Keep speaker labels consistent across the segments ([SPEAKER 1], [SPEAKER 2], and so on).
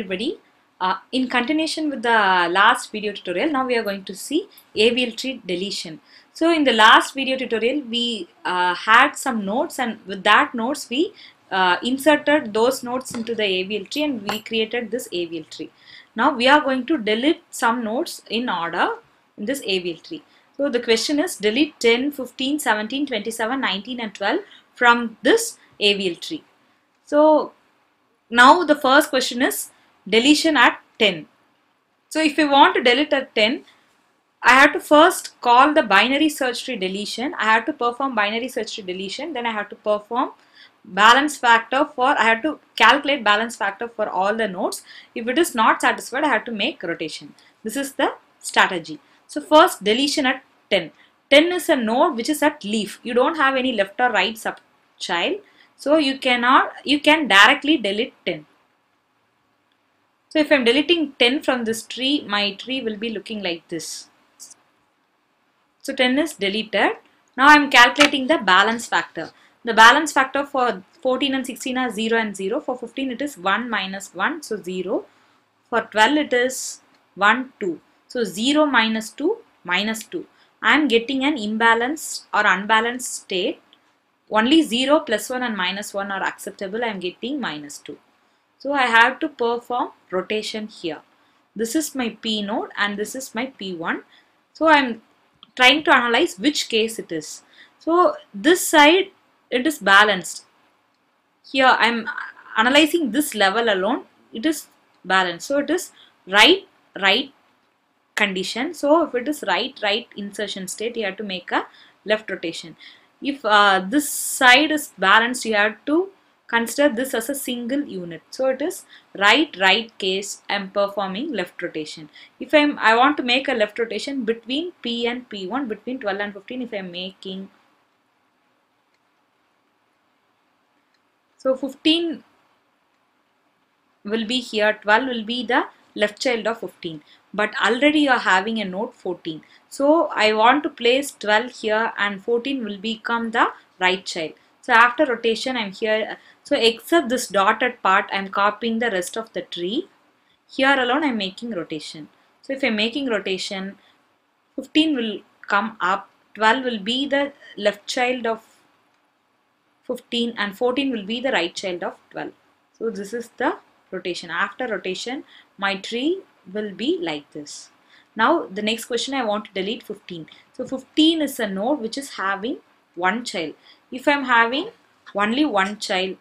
[SPEAKER 1] everybody. Uh, in continuation with the last video tutorial, now we are going to see AVL tree deletion. So in the last video tutorial, we uh, had some nodes and with that nodes we uh, inserted those nodes into the AVL tree and we created this AVL tree. Now we are going to delete some nodes in order in this AVL tree. So the question is delete 10, 15, 17, 27, 19 and 12 from this AVL tree. So now the first question is deletion at 10. So if we want to delete at 10, I have to first call the binary search tree deletion. I have to perform binary search tree deletion. Then I have to perform balance factor for, I have to calculate balance factor for all the nodes. If it is not satisfied, I have to make rotation. This is the strategy. So first deletion at 10. 10 is a node which is at leaf. You don't have any left or right subchild. So you cannot, you can directly delete 10. So if I'm deleting 10 from this tree, my tree will be looking like this. So 10 is deleted. Now I'm calculating the balance factor. The balance factor for 14 and 16 are 0 and 0. For 15 it is 1 minus 1, so 0. For 12 it is 1, 2. So 0 minus 2, minus 2. I am getting an imbalanced or unbalanced state. Only 0 plus 1 and minus 1 are acceptable. I am getting minus 2. So I have to perform rotation here. This is my P node and this is my P1. So I am trying to analyze which case it is. So this side it is balanced. Here I am analyzing this level alone. It is balanced. So it is right, right condition. So if it is right, right insertion state, you have to make a left rotation. If uh, this side is balanced, you have to consider this as a single unit. So it is right, right case I am performing left rotation. If I am I want to make a left rotation between P and P1, between 12 and 15, if I am making so 15 will be here, 12 will be the left child of 15 but already you are having a node 14 so I want to place 12 here and 14 will become the right child so after rotation I'm here. So except this dotted part I'm copying the rest of the tree. Here alone I'm making rotation. So if I'm making rotation 15 will come up. 12 will be the left child of 15 and 14 will be the right child of 12 so this is the rotation. After rotation my tree will be like this. Now the next question I want to delete 15 so 15 is a node which is having one child if I'm having only one child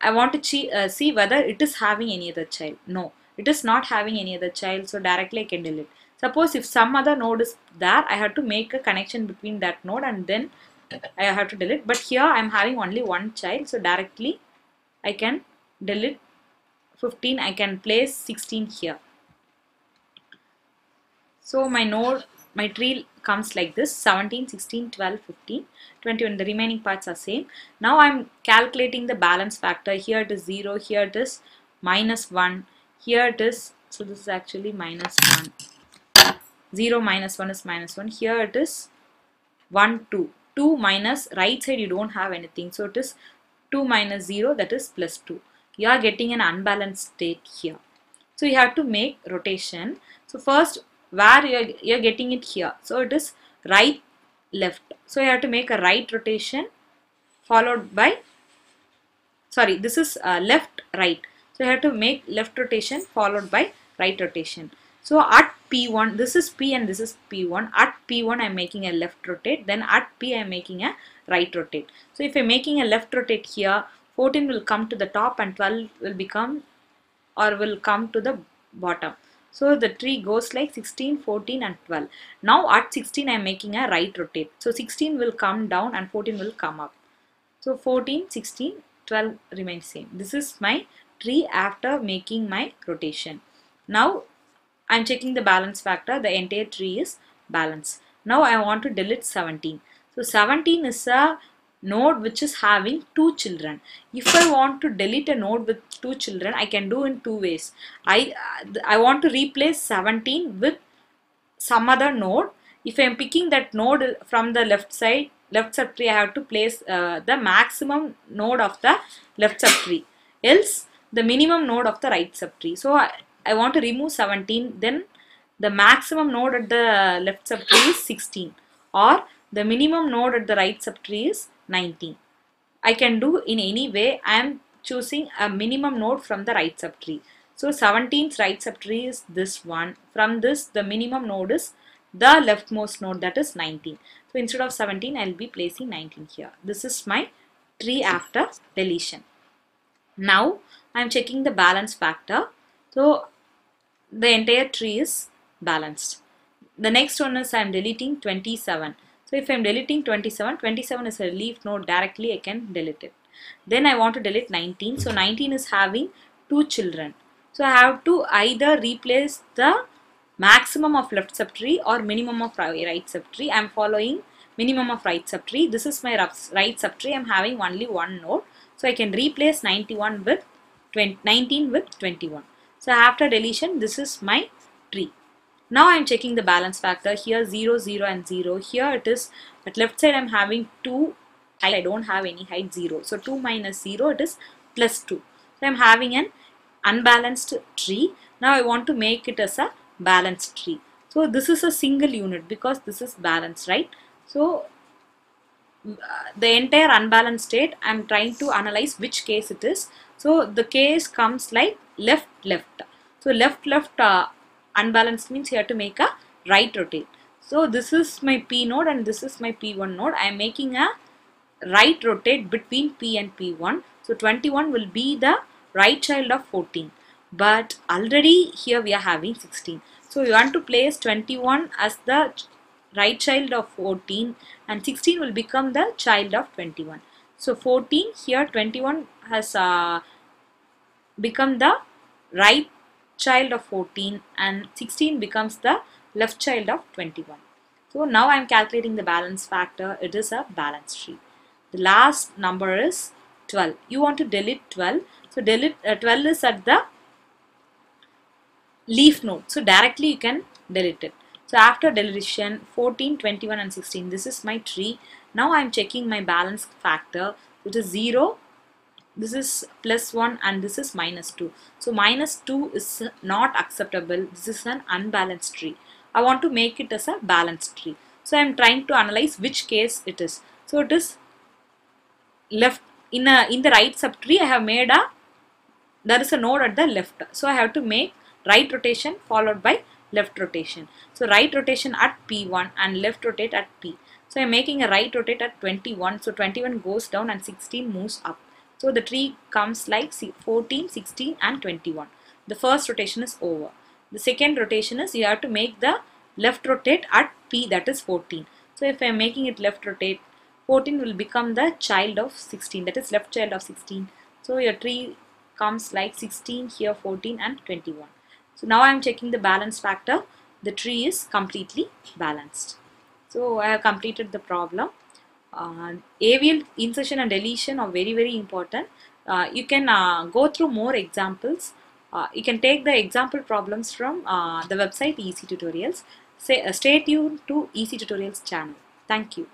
[SPEAKER 1] I want to uh, see whether it is having any other child. No it is not having any other child so directly I can delete. Suppose if some other node is there I have to make a connection between that node and then I have to delete. But here I'm having only one child so directly I can delete 15 I can place 16 here so my node my tree comes like this 17 16 12 15 21 the remaining parts are same. Now I'm calculating the balance factor. Here it is 0 here it is minus 1 here it is so this is actually minus 1 0 minus 1 is minus 1 here it is 1 2 2 minus right side you don't have anything. So it is 2 minus 0 that is plus 2 you are getting an unbalanced state here. So you have to make rotation. So first where you're, you're getting it here. So it is right left. So you have to make a right rotation followed by sorry this is uh, left right. So you have to make left rotation followed by right rotation. So at P1 this is P and this is P1 at P1 I'm making a left rotate. Then at P I'm making a right rotate. So if I'm making a left rotate here 14 will come to the top and 12 will become or will come to the bottom so the tree goes like 16, 14 and 12. Now at 16 I am making a right rotate. So 16 will come down and 14 will come up. So 14, 16, 12 remain same. This is my tree after making my rotation. Now I am checking the balance factor. The entire tree is balanced. Now I want to delete 17. So 17 is a node which is having two children. If I want to delete a node with two children, I can do in two ways. I, I want to replace 17 with some other node. If I am picking that node from the left side, left subtree, I have to place uh, the maximum node of the left subtree. Else, the minimum node of the right subtree. So I, I want to remove 17 then the maximum node at the left subtree is 16 or the minimum node at the right subtree is 19. I can do in any way I am choosing a minimum node from the right subtree. So 17's right subtree is this one. From this the minimum node is the leftmost node that is 19. So instead of 17 I will be placing 19 here. This is my tree after deletion. Now I am checking the balance factor. So the entire tree is balanced. The next one is I am deleting 27. So if I am deleting 27, 27 is a leaf node directly I can delete it. Then I want to delete 19. So 19 is having two children. So I have to either replace the maximum of left subtree or minimum of right subtree. I am following minimum of right subtree. This is my right subtree. I am having only one node. So I can replace 91 with 20, 19 with 21. So after deletion, this is my tree. Now I am checking the balance factor. Here 0, 0 and 0. Here it is at left side I am having 2 I don't have any height 0. So 2 minus 0 it is plus 2. So I am having an unbalanced tree. Now I want to make it as a balanced tree. So this is a single unit because this is balanced, right? So the entire unbalanced state I am trying to analyze which case it is. So the case comes like left left. So left left uh, unbalanced means you have to make a right rotate. So this is my P node and this is my P1 node. I am making a right rotate between P and P1. So 21 will be the right child of 14 but already here we are having 16 so we want to place 21 as the right child of 14 and 16 will become the child of 21 so 14 here 21 has uh, become the right child of 14 and 16 becomes the left child of 21 so now I am calculating the balance factor it is a balance tree the last number is 12 you want to delete 12 so delete uh, 12 is at the leaf node. So directly you can delete it. So after deletion 14, 21 and 16 this is my tree. Now I am checking my balance factor which is 0 this is plus 1 and this is minus 2. So minus 2 is not acceptable. This is an unbalanced tree. I want to make it as a balanced tree. So I am trying to analyze which case it is. So it is left in a in the right subtree I have made a there is a node at the left. So I have to make right rotation followed by left rotation. So right rotation at P1 and left rotate at P. So I'm making a right rotate at 21. So 21 goes down and 16 moves up. So the tree comes like 14, 16 and 21. The first rotation is over. The second rotation is you have to make the left rotate at P that is 14. So if I am making it left rotate 14 will become the child of 16 that is left child of 16. So your tree comes like 16 here 14 and 21. So now I am checking the balance factor. The tree is completely balanced. So I have completed the problem. Uh, insertion and deletion are very very important. Uh, you can uh, go through more examples. Uh, you can take the example problems from uh, the website Eezy Tutorials. Say, uh, stay tuned to Eezy Tutorials channel. Thank you.